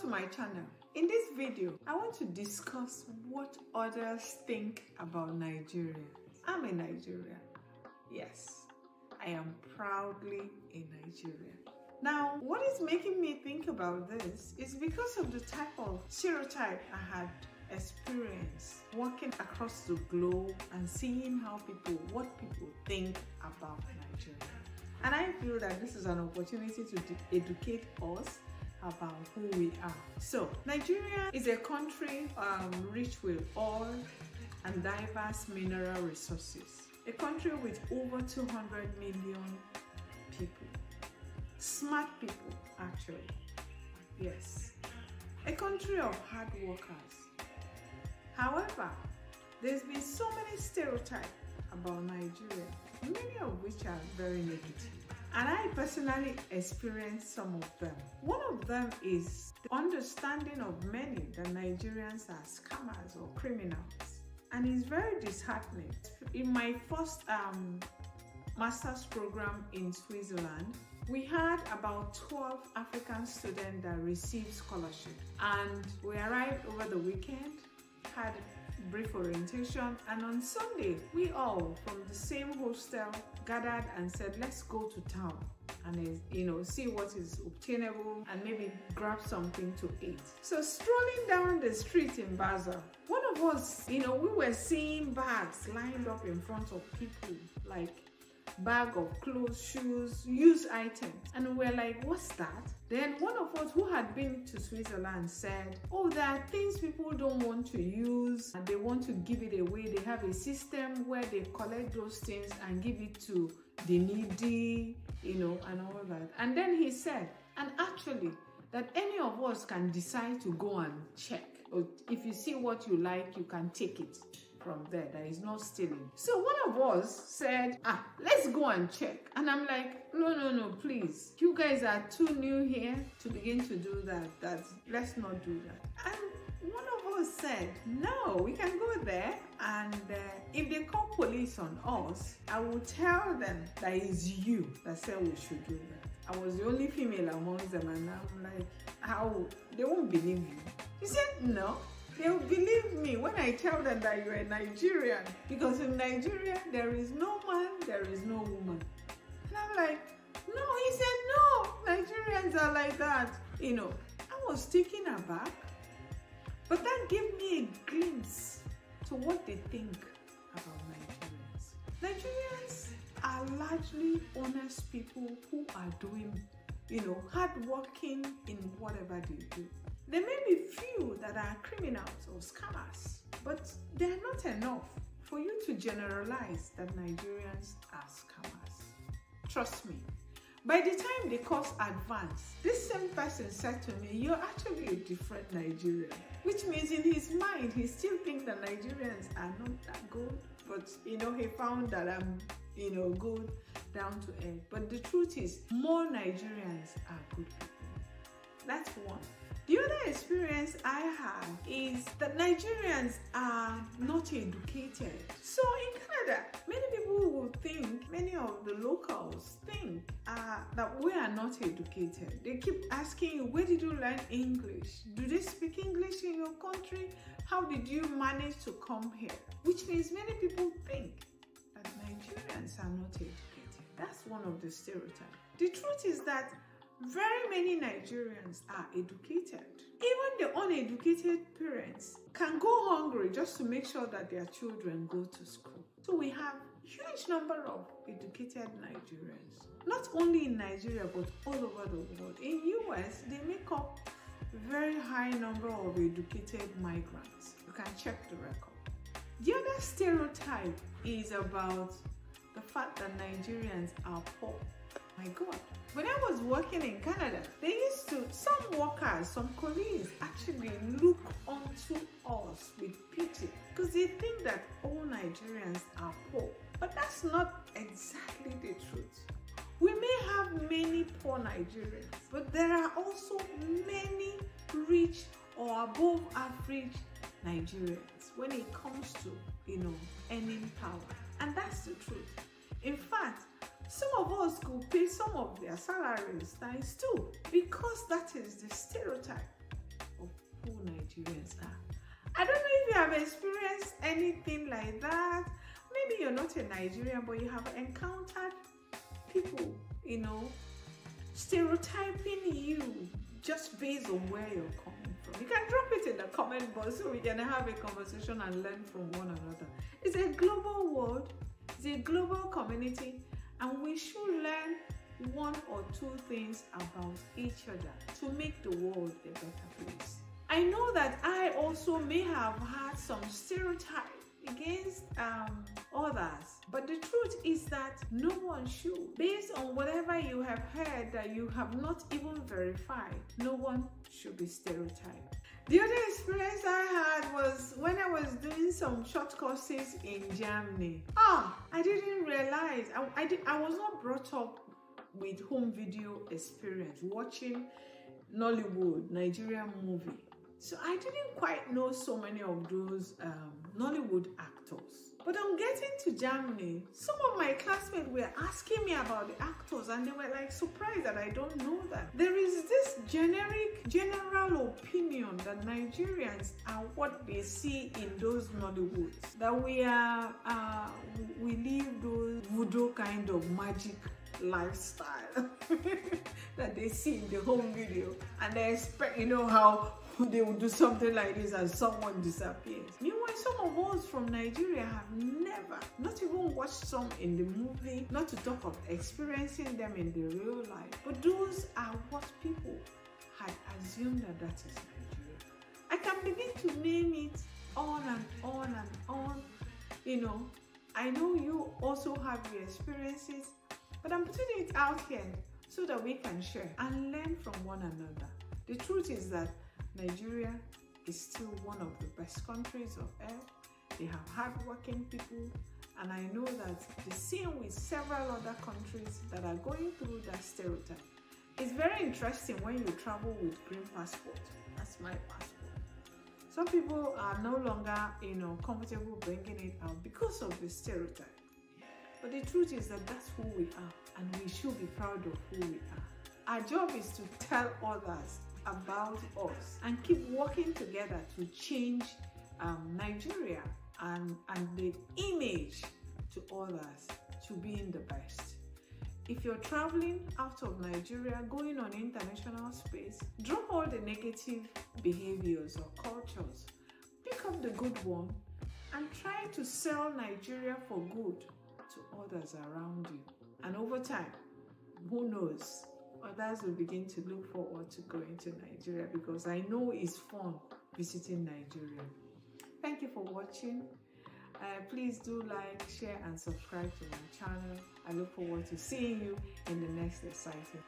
to my channel. In this video, I want to discuss what others think about Nigeria. I'm a Nigerian. Yes, I am proudly a Nigerian. Now, what is making me think about this is because of the type of stereotype I had experienced walking across the globe and seeing how people, what people think about Nigeria. And I feel that this is an opportunity to educate us about who we are. So, Nigeria is a country um, rich with oil and diverse mineral resources. A country with over 200 million people. Smart people, actually. Yes. A country of hard workers. However, there's been so many stereotypes about Nigeria, many of which are very negative. And I personally experienced some of them. One of them is the understanding of many that Nigerians are scammers or criminals. And it's very disheartening. In my first um, master's program in Switzerland, we had about 12 African students that received scholarship. And we arrived over the weekend, had brief orientation and on Sunday we all from the same hostel gathered and said let's go to town and uh, you know see what is obtainable and maybe grab something to eat. So strolling down the street in Basel one of us you know we were seeing bags lined up in front of people like bag of clothes, shoes, used items. And we're like, what's that? Then one of us who had been to Switzerland said, oh, there are things people don't want to use and they want to give it away. They have a system where they collect those things and give it to the needy, you know, and all that. And then he said, and actually, that any of us can decide to go and check. If you see what you like, you can take it from there. There is no stealing. So one of us said, ah, let's go and check. And I'm like, no, no, no, please. You guys are too new here to begin to do that. That let's not do that. And one of us said, no, we can go there and uh, if they call police on us, I will tell them that it's you that said we should do that. I was the only female amongst them and I'm like, how? They won't believe you. He said, no, They'll believe when I tell them that you're a Nigerian. Because in Nigeria, there is no man, there is no woman. And I'm like, no, he said, no, Nigerians are like that. You know, I was taken aback. But that gave me a glimpse to what they think about Nigerians. Nigerians are largely honest people who are doing, you know, hardworking in whatever they do. There may be few that are criminals or scammers, but they are not enough for you to generalize that Nigerians are scammers. Trust me. By the time the course advanced, this same person said to me, You're actually a different Nigerian. Which means in his mind, he still thinks that Nigerians are not that good. But you know, he found that I'm, you know, good down to earth. But the truth is, more Nigerians are good people. That's one. The other experience I had is that Nigerians are not educated. So in Canada, many people will think, many of the locals think uh, that we are not educated. They keep asking you, where did you learn English? Do they speak English in your country? How did you manage to come here? Which means many people think that Nigerians are not educated. That's one of the stereotypes. The truth is that very many Nigerians are educated. Even the uneducated parents can go hungry just to make sure that their children go to school. So we have huge number of educated Nigerians. Not only in Nigeria but all over the world. In US, they make up very high number of educated migrants. You can check the record. The other stereotype is about the fact that Nigerians are poor. My God. When I was working in Canada, they used to, some workers, some colleagues actually look onto us with pity because they think that all Nigerians are poor. But that's not exactly the truth. We may have many poor Nigerians, but there are also many rich or above average Nigerians when it comes to, you know, earning power. And that's the truth. Some of us could pay some of their salaries times two because that is the stereotype. of who Nigerians are. I don't know if you have experienced anything like that. Maybe you're not a Nigerian, but you have encountered people, you know, stereotyping you just based on where you're coming from. You can drop it in the comment box so we can have a conversation and learn from one another. It's a global world, it's a global community, and we should learn one or two things about each other to make the world a better place. I know that I also may have had some stereotypes against um, others. But the truth is that no one should. Based on whatever you have heard that you have not even verified, no one should be stereotyped. The other experience I had was when I was doing some short courses in Germany. Ah, I didn't realize, I, I, did, I was not brought up with home video experience, watching Nollywood, Nigerian movie. So I didn't quite know so many of those um, Nollywood actors. But on getting to Germany, some of my classmates were asking me about the actors and they were like surprised that I don't know that. There is this generic, general opinion that Nigerians are what they see in those Nollywoods. That we are, uh, we live those voodoo kind of magic lifestyle that they see in the home video and they expect you know how they will do something like this and someone disappears. Meanwhile, some of us from Nigeria have never, not even watched some in the movie, not to talk of experiencing them in the real life. But those are what people had assumed that that is Nigeria. I can begin to name it on and on and on. You know, I know you also have your experiences, but I'm putting it out here so that we can share and learn from one another. The truth is that Nigeria is still one of the best countries of earth. They have hardworking people, and I know that the same with several other countries that are going through that stereotype. It's very interesting when you travel with green passport. That's my passport. Some people are no longer, you know, comfortable bringing it out because of the stereotype. But the truth is that that's who we are, and we should be proud of who we are. Our job is to tell others about us and keep working together to change um, Nigeria and, and the image to others to being the best. If you're traveling out of Nigeria, going on international space, drop all the negative behaviors or cultures. Pick up the good one and try to sell Nigeria for good to others around you. And over time, who knows, others will begin to look forward to going to Nigeria because I know it's fun visiting Nigeria. Thank you for watching. Uh, please do like, share, and subscribe to my channel. I look forward to seeing you in the next exciting